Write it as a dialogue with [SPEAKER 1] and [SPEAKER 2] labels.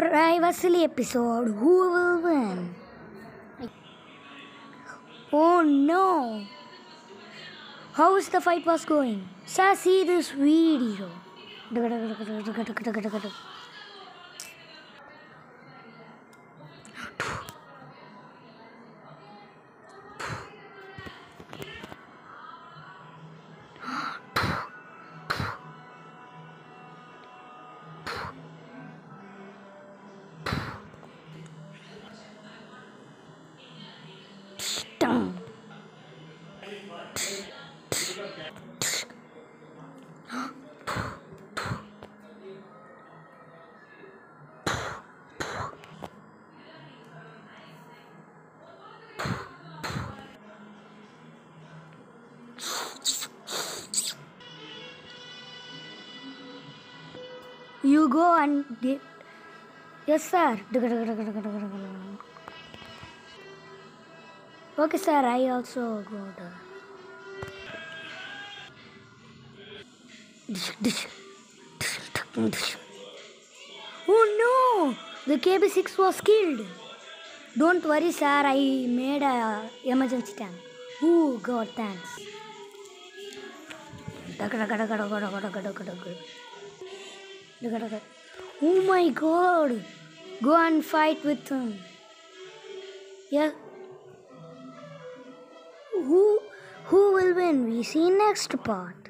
[SPEAKER 1] Privacy episode Who will win? Oh no! How is the fight was going? Sir, see this video. You go and get. Yes, sir. Okay, sir. I also go there. Oh no! The KB6 was killed. Don't worry, sir. I made a emergency tank. Oh God, thanks. Oh my God! Go and fight with him. Yeah. Who who will win? We see next part.